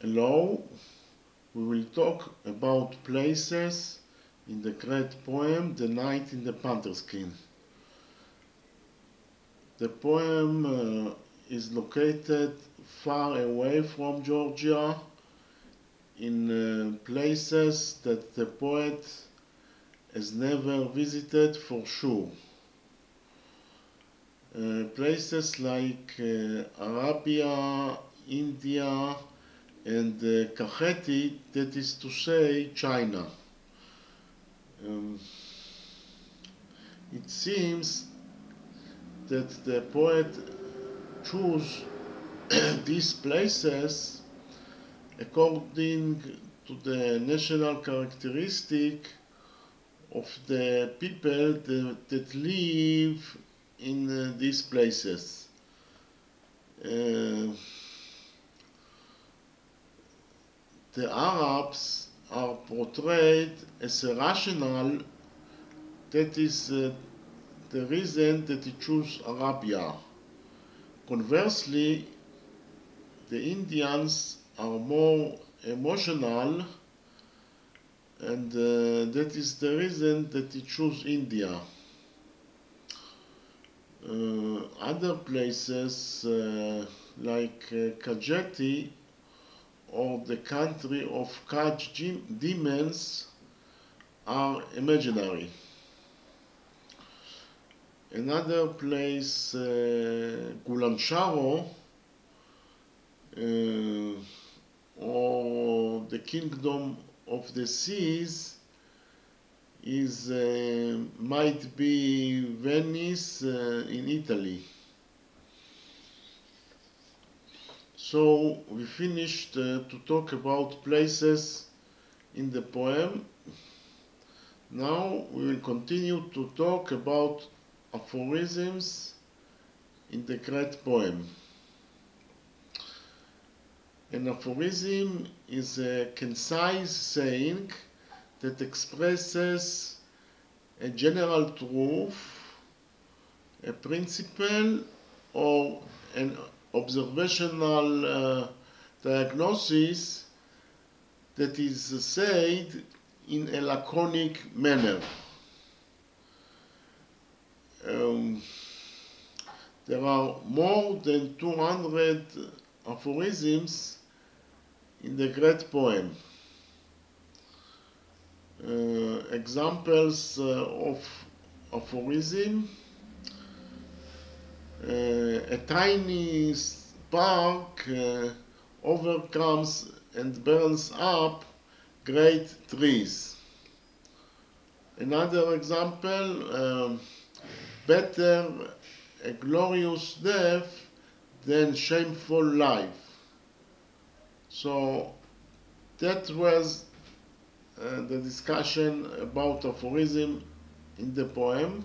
Hello, we will talk about places in the great poem The Knight in the Panther Skin. The poem uh, is located far away from Georgia in uh, places that the poet has never visited for sure. Uh, places like uh, Arabia, India, and uh, that is to say, China. Um, it seems that the poet chose these places according to the national characteristic of the people that, that live in uh, these places. Uh, the Arabs are portrayed as rational, that is uh, the reason that he chose Arabia. Conversely, the Indians are more emotional and uh, that is the reason that he chose India. Uh, other places uh, like uh, or the country of Kaj demons are imaginary. Another place, uh, Gulansharo, uh, or the kingdom of the seas, is uh, might be Venice uh, in Italy. So we finished uh, to talk about places in the poem. Now we will continue to talk about aphorisms in the great poem. An aphorism is a concise saying that expresses a general truth, a principle, or an observational uh, diagnosis that is said in a laconic manner. Um, there are more than 200 aphorisms in the great poem. Uh, examples uh, of aphorism a tiny spark uh, overcomes and burns up great trees. Another example, um, better a glorious death than shameful life. So that was uh, the discussion about aphorism in the poem.